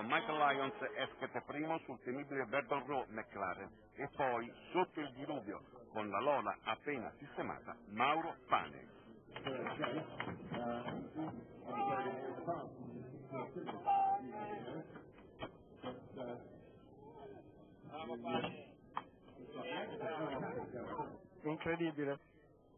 con Michael Lyons esquete primo sul temibile Verdon Row McLaren. E poi sotto il diluvio con la Lola appena sistemata Mauro Pane. incredibile,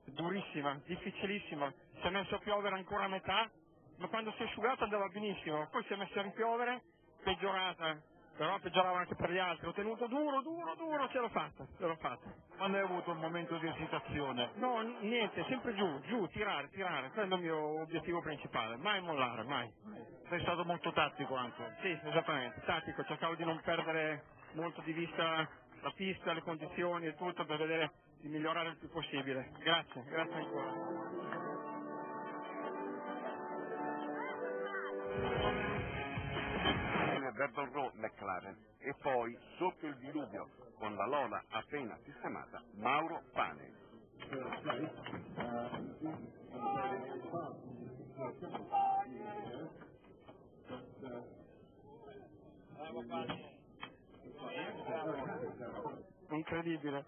durissima, difficilissima, si è messo a piovere ancora a metà, ma quando si è asciugata andava benissimo, poi si è messo a ripiovere, peggiorata, però peggiorava anche per gli altri, ho tenuto duro, duro, duro, ce l'ho fatta, ce l'ho fatta. Quando hai avuto un momento di esitazione? No, n- niente, sempre giù, giù, tirare, tirare, quello è il mio obiettivo principale, mai mollare, mai. Sei stato molto tattico anche. Sì, esattamente, tattico, cercavo di non perdere molto di vista la pista, le condizioni e tutto per vedere di migliorare il più possibile. Grazie, grazie ancora. Row McLaren. E poi sotto il diluvio con la Lola appena sistemata Mauro Pane. incredibile,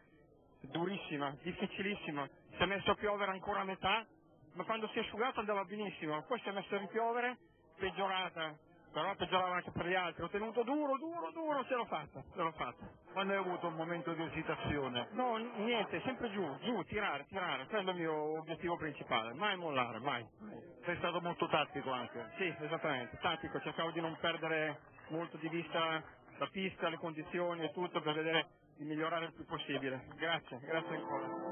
durissima, difficilissima, si è messo a piovere ancora a metà, ma quando si è asciugata andava benissimo, poi si è messo a ripiovere, peggiorata, però peggiorava anche per gli altri, ho tenuto duro, duro, duro, ce l'ho fatta, ce l'ho fatta. Quando hai avuto un momento di esitazione? No, niente, sempre giù, giù, tirare, tirare, quello è il mio obiettivo principale, mai mollare, mai. Sei stato molto tattico anche. Sì, esattamente, tattico, cercavo di non perdere molto di vista la pista, le condizioni e tutto per vedere di migliorare il più possibile. Grazie, grazie ancora.